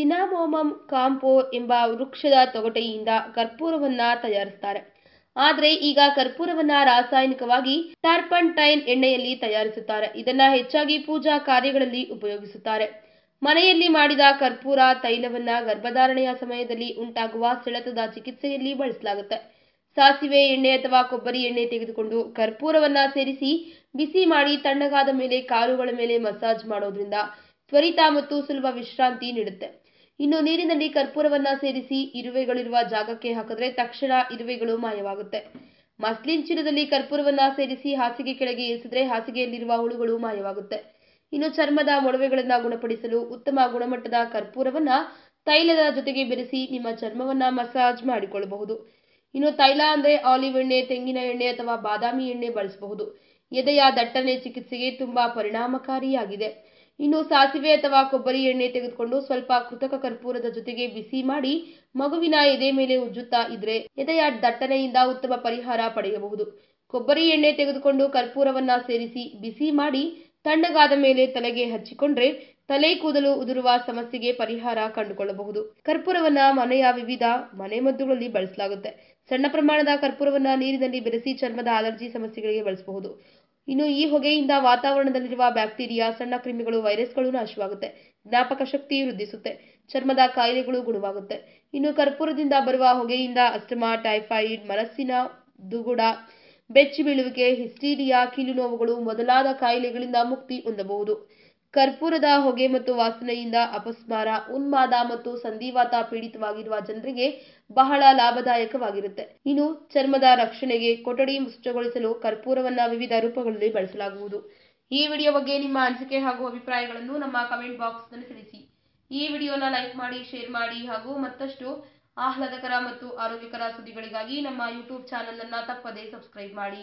ಸಿನಾಮೋಮಮ್ ಕಾಂಪೋ ಎಂಬ ವೃಕ್ಷದ ತೊಗಟೆಯಿಂದ ಕರ್ಪೂರವನ್ನ ತಯಾರಿಸ್ತಾರೆ. ಆದರೆ ಈಗ ಕರ್ಪೂರವನ್ನ ರಾಸಾಯನಿಕವಾಗಿ ಟರ್ಪಂಟೈನ್ ಎಣ್ಣೆಯಲ್ಲಿ ತಯಾರಿಸುತ್ತಾರೆ. ಇದನ್ನ ಹೆಚ್ಚಾಗಿ ಪೂಜಾ ಕಾರ್ಯಗಳಲ್ಲಿ ಉಪಯೋಗಿಸುತ್ತಾರೆ. ಮನೆಯಲ್ಲಿ ಮಾಡಿದ ಕರ್ಪೂರ ತೈಲವನ್ನ ಗರ್ಭಧಾರಣೆಯ ಸಮಯದಲ್ಲಿ ಉಂಟಾಗುವ ಸೆಳೆತದ ಚಿಕಿತ್ಸೆಯಲ್ಲಿ ಬಳಸಲಾಗುತ್ತೆ. ಸಾಸಿವೆ ಎಣ್ಣೆ ಅಥವಾ ಕೊಬ್ಬರಿ ಎಣ್ಣೆ ತೆಗೆದುಕೊಂಡು ಕರ್ಪೂರವನ್ನ ಸೇರಿಸಿ ಬಿಸಿ ಮಾಡಿ ತಣ್ಣಗಾದ ಮೇಲೆ ಕಾಲುಗಳ ಮೇಲೆ ಮಸಾಜ್ ಮಾಡೋದ್ರಿಂದ ತ್ವರಿತ ಮತ್ತು ಸುಲಭ ವಿಶ್ರಾಂತಿ ನೀಡುತ್ತೆ. ಇನ್ನು ನೀರಿನಲ್ಲಿ ಕರ್ಪೂರವನ್ನ ಸೇರಿಸಿ ಇರುವೆಗಳಿರುವ ಜಾಗಕ್ಕೆ ಹಾಕಿದ್ರೆ ತಕ್ಷಣ ಇರುವೆಗಳು ಮಾಯವಾಗುತ್ತೆ. ಮಸ್ಲಿನ್ ಚೀಲದಲ್ಲಿ ಕರ್ಪೂರವನ್ನ ಸೇರಿಸಿ ಹಾಸಿಗೆ ಕೆಳಗೆ ಇರಿಸಿದ್ರೆ ಹಾಸಿಗೆಯಲ್ಲಿರುವ ಹುಳುಗಳು ಮಾಯವಾಗುತ್ತೆ. ಇನ್ನು ಚರ್ಮದ ಮೊಡವೆಗಳನ್ನ ಗುಣಪಡಿಸಲು ಉತ್ತಮ ಗುಣಮಟ್ಟದ ಕರ್ಪೂರವನ್ನ ತೈಲದ ಜೊತೆಗೆ ಬೆರೆಸಿ ನಿಮ್ಮ ಚರ್ಮವನ್ನ ಮಸಾಜ್ ಮಾಡಿಕೊಳ್ಳಬಹುದು. ಇನ್ನು ತೈಲ ಅಂದ್ರೆ ಆಲಿವ್ ಎಣ್ಣೆ, ತೆಂಗಿನ ಎಣ್ಣೆ ಅಥವಾ ಬಾದಾಮಿ ಎಣ್ಣೆ ಬಳಸಬಹುದು. ಎದೆಯ ದಟ್ಟಣೆ ಚಿಕಿತ್ಸೆಗೆ ತುಂಬಾ ಪರಿಣಾಮಕಾರಿಯಾಗಿದೆ. ಇನ್ನು ಸಾಸಿವೆ ಅಥವಾ ಕೊಬ್ಬರಿ ಎಣ್ಣೆ ತೆಗೆದುಕೊಂಡು ಸ್ವಲ್ಪ ಕೃತಕ ಕರ್ಪೂರದ ಜೊತೆಗೆ ಬಿಸಿ ಮಾಡಿ ಮಗುವಿನ ಎದೆ ಮೇಲೆ ಉಜ್ಜುತ್ತಾ ಇದ್ರೆ ಎದೆಯ ದಟ್ಟಣೆಯಿಂದ ಉತ್ತಮ ಪರಿಹಾರ ಪಡೆಯಬಹುದು. ಕೊಬ್ಬರಿ ಎಣ್ಣೆ ತೆಗೆದುಕೊಂಡು ಕರ್ಪೂರವನ್ನ ಸೇರಿಸಿ ಬಿಸಿ ಮಾಡಿ ತಣ್ಣಗಾದ ಮೇಲೆ ತಲೆಗೆ ಹಚ್ಚಿಕೊಂಡ್ರೆ ತಲೆ ಕೂದಲು ಉದುರುವ ಸಮಸ್ಯೆಗೆ ಪರಿಹಾರ ಕಂಡುಕೊಳ್ಳಬಹುದು. ಕರ್ಪೂರವನ್ನ ಮನೆಯ ವಿವಿಧ ಮನೆಮದ್ದುಗಳಲ್ಲಿ ಬಳಸಲಾಗುತ್ತೆ. ಸಣ್ಣ ಪ್ರಮಾಣದ ಕರ್ಪೂರವನ್ನ ನೀರಿನಲ್ಲಿ ಬೆರೆಸಿ ಚರ್ಮದ ಅಲರ್ಜಿ ಸಮಸ್ಯೆಗಳಿಗೆ ಬಳಸಬಹುದು. ಇನ್ನು ಈ ಹೊಗೆಯಿಂದ ವಾತಾವರಣದಲ್ಲಿರುವ ಬ್ಯಾಕ್ಟೀರಿಯಾ, ಸಣ್ಣ ಕ್ರಿಮಿಗಳು, ವೈರಸ್ಗಳು ನಾಶವಾಗುತ್ತೆ. ಜ್ಞಾಪಕ ಶಕ್ತಿ ವೃದ್ಧಿಸುತ್ತೆ. ಚರ್ಮದ ಕಾಯಿಲೆಗಳು ಗುಣವಾಗುತ್ತೆ. ಇನ್ನು ಕರ್ಪೂರದಿಂದ ಬರುವ ಹೊಗೆಯಿಂದ ಅಸ್ತಮಾ, ಟೈಫಾಯಿಡ್, ಮನಸ್ಸಿನ ದುಗುಡ, ಬೆಚ್ಚಿ ಬೀಳುವಿಕೆ, ಹಿಸ್ಟೀರಿಯಾ, ಕೀಲು ನೋವುಗಳು ಮೊದಲಾದ ಕಾಯಿಲೆಗಳಿಂದ ಮುಕ್ತಿ ಹೊಂದಬಹುದು. ಕರ್ಪೂರದ ಹೊಗೆ ಮತ್ತು ವಾಸನೆಯಿಂದ ಅಪಸ್ಮಾರ, ಉನ್ಮಾದ ಮತ್ತು ಸಂಧಿವಾತ ಪೀಡಿತವಾಗಿರುವ ಜನರಿಗೆ ಬಹಳ ಲಾಭದಾಯಕವಾಗಿರುತ್ತೆ. ಇನ್ನು ಚರ್ಮದ ರಕ್ಷಣೆಗೆ ಕೊಠಡಿ ಮುಚ್ಚಗೊಳಿಸಲು ಕರ್ಪೂರವನ್ನ ವಿವಿಧ ರೂಪಗಳಲ್ಲಿ ಬಳಸಲಾಗುವುದು. ಈ ವಿಡಿಯೋ ಬಗ್ಗೆ ನಿಮ್ಮ ಅನಿಸಿಕೆ ಹಾಗೂ ಅಭಿಪ್ರಾಯಗಳನ್ನು ನಮ್ಮ ಕಮೆಂಟ್ ಬಾಕ್ಸ್ನಲ್ಲಿ ತಿಳಿಸಿ. ಈ ವಿಡಿಯೋನ ಲೈಕ್ ಮಾಡಿ, ಶೇರ್ ಮಾಡಿ ಹಾಗೂ ಮತ್ತಷ್ಟು ಆಹ್ಲಾದಕರ ಮತ್ತು ಆರೋಗ್ಯಕರ ಸುದ್ದಿಗಳಿಗಾಗಿ ನಮ್ಮ ಯೂಟ್ಯೂಬ್ ಚಾನೆಲ್ ಅನ್ನ ತಪ್ಪದೇ ಸಬ್ಸ್ಕ್ರೈಬ್ ಮಾಡಿ.